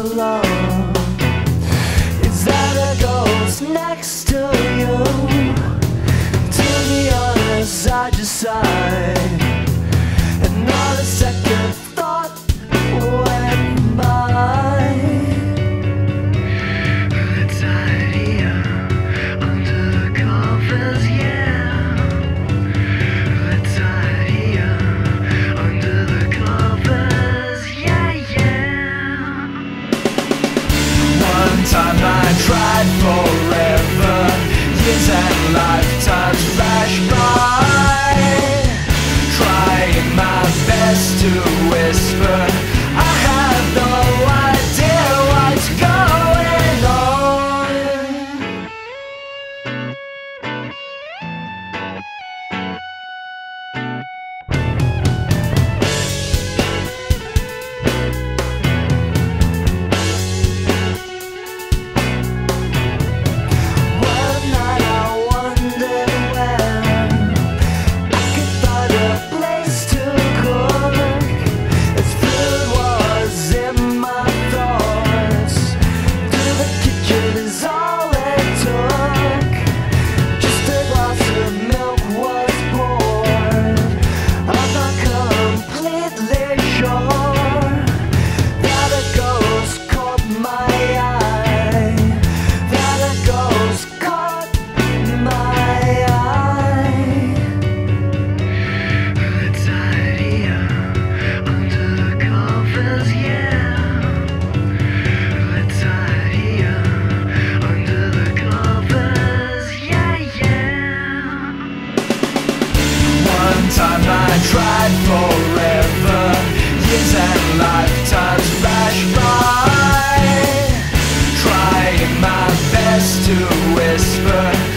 Is that a ghost next to you? To be honest, I decide whisper. time I tried forever. Years and lifetimes flash by. Trying my best to whisper